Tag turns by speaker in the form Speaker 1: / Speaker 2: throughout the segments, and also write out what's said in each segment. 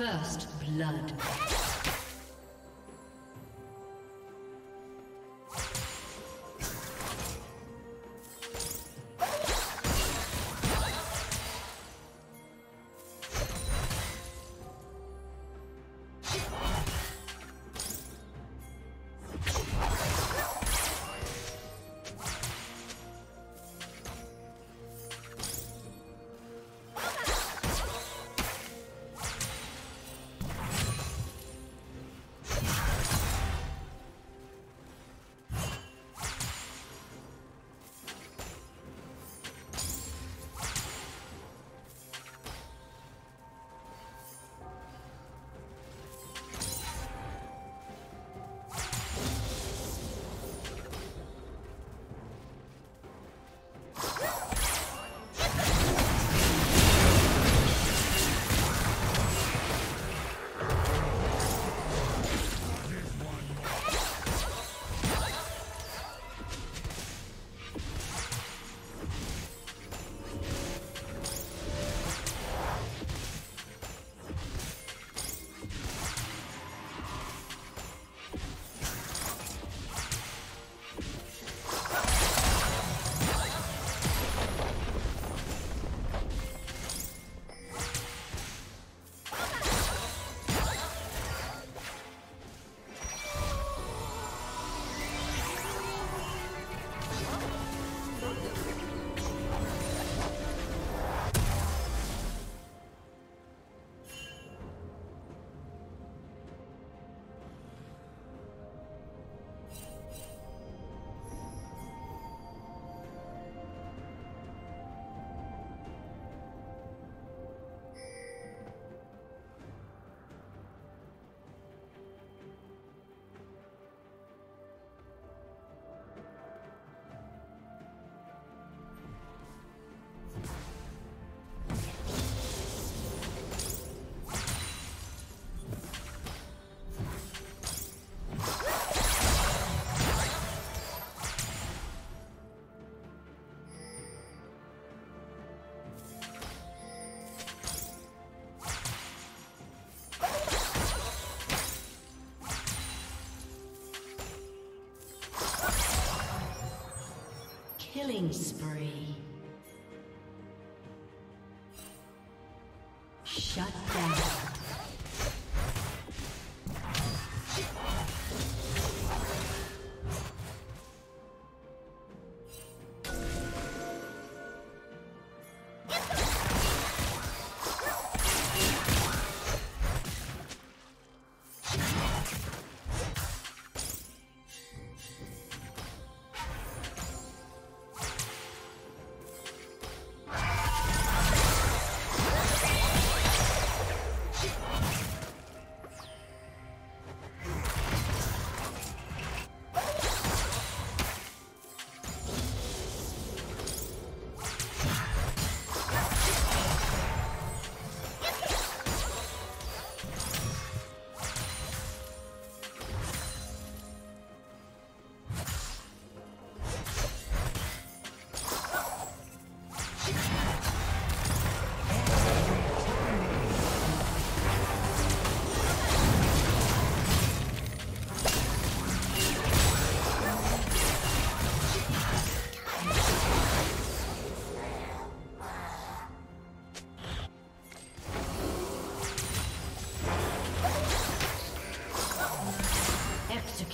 Speaker 1: First blood. Killing spree.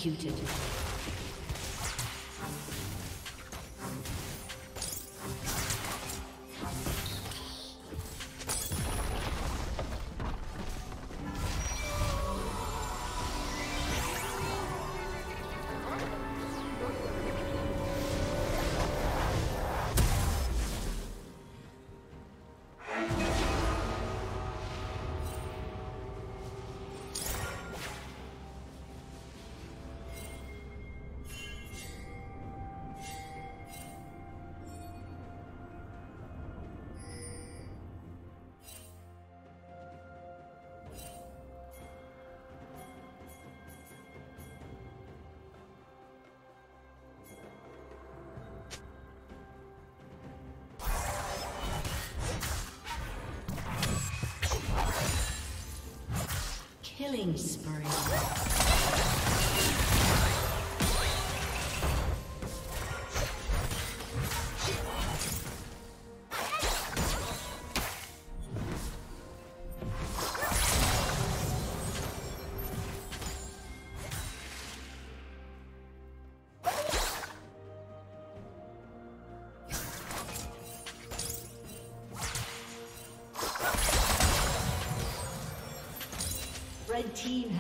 Speaker 1: Executed. Killing spree.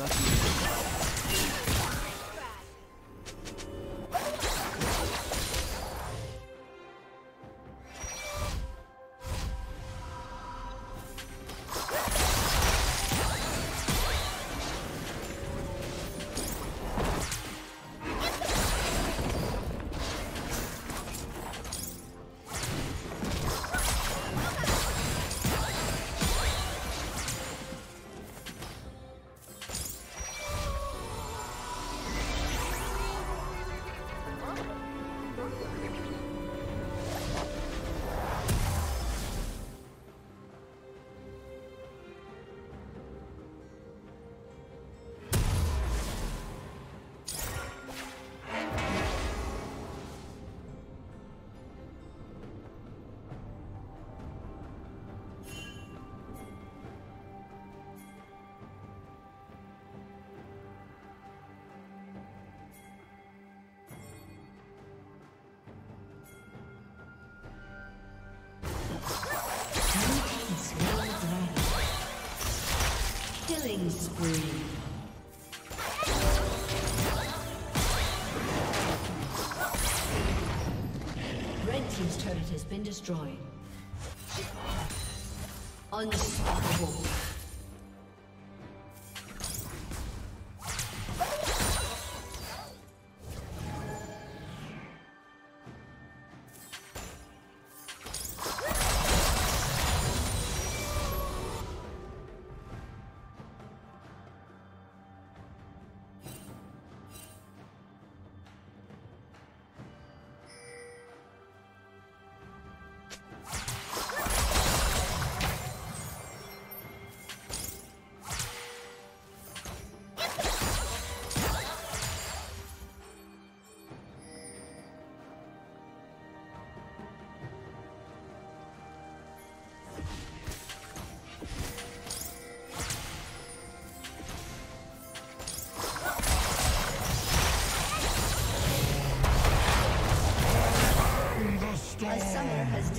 Speaker 1: Rocky. Killing spree. Red Team's turret has been destroyed. Unstoppable.